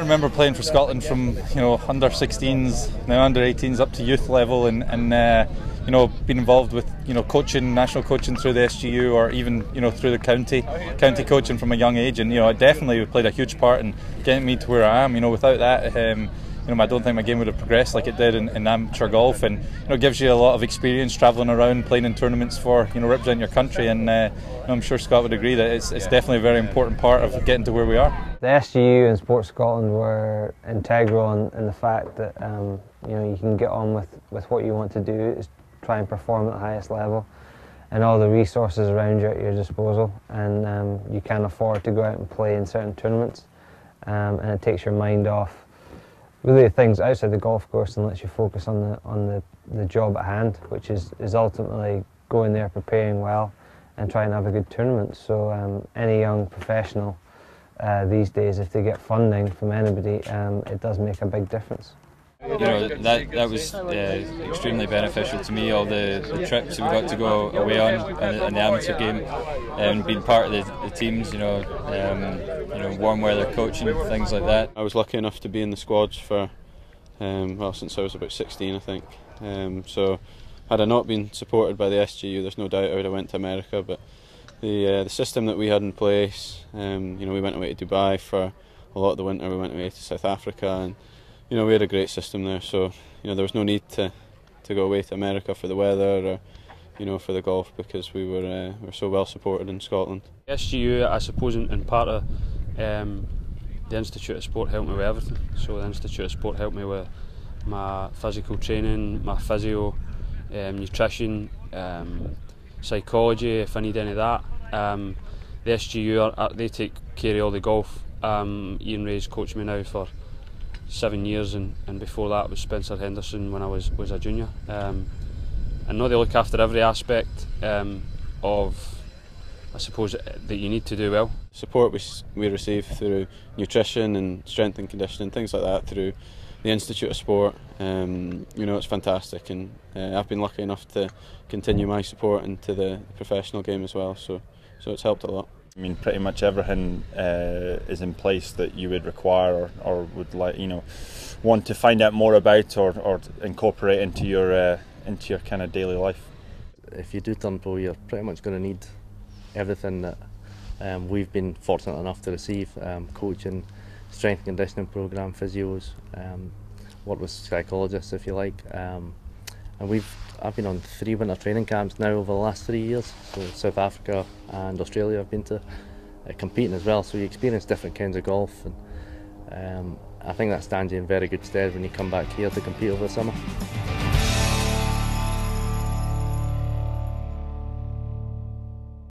remember playing for Scotland from you know under 16s, now under 18s up to youth level, and and uh, you know being involved with you know coaching, national coaching through the SGU, or even you know through the county county coaching from a young age, and you know it definitely played a huge part in getting me to where I am. You know without that. Um, you know, I don't think my game would have progressed like it did in, in amateur golf, and you know, it gives you a lot of experience travelling around, playing in tournaments for you know represent your country, and uh, you know, I'm sure Scott would agree that it's, it's definitely a very important part of getting to where we are. The SGU and Sport Scotland were integral in, in the fact that um, you know you can get on with, with what you want to do is try and perform at the highest level, and all the resources around you at your disposal, and um, you can afford to go out and play in certain tournaments, um, and it takes your mind off really the things outside the golf course and lets you focus on the on the, the job at hand, which is, is ultimately going there preparing well and trying to have a good tournament. So um, any young professional uh, these days, if they get funding from anybody, um, it does make a big difference. You know that that was uh, extremely beneficial to me. All the, the trips we got to go away on in the, amateur game, and being part of the, the teams. You know, um, you know, warm weather coaching, things like that. I was lucky enough to be in the squads for um, well since I was about 16, I think. Um, so had I not been supported by the SGU, there's no doubt I would have went to America. But the uh, the system that we had in place, um, you know, we went away to Dubai for a lot of the winter. We went away to South Africa and you know, we had a great system there, so you know there was no need to, to go away to America for the weather or you know for the golf because we were uh, we were so well supported in Scotland. SGU, I suppose, in, in part of um, the Institute of Sport helped me with everything. So the Institute of Sport helped me with my physical training, my physio, um, nutrition, um, psychology, if I need any of that. Um, the SGU, are, they take care of all the golf. Um, Ian Rae's coached me now for seven years, and, and before that was Spencer Henderson when I was was a junior. Um, I know they look after every aspect um, of, I suppose, that you need to do well. Support we we receive through nutrition and strength and conditioning, things like that, through the Institute of Sport. Um, you know, it's fantastic, and uh, I've been lucky enough to continue my support into the professional game as well. So, so it's helped a lot. I mean, pretty much everything uh, is in place that you would require or, or would like, you know, want to find out more about or, or incorporate into your uh, into your kind of daily life. If you do turn pro, you're pretty much going to need everything that um, we've been fortunate enough to receive: um, coaching, strength and conditioning program, physios, um, work with psychologists if you like. Um, and we've I've been on three winter training camps now over the last three years. So South Africa and Australia I've been to uh, competing as well. So you experience different kinds of golf and um, I think that stands you in very good stead when you come back here to compete over the summer.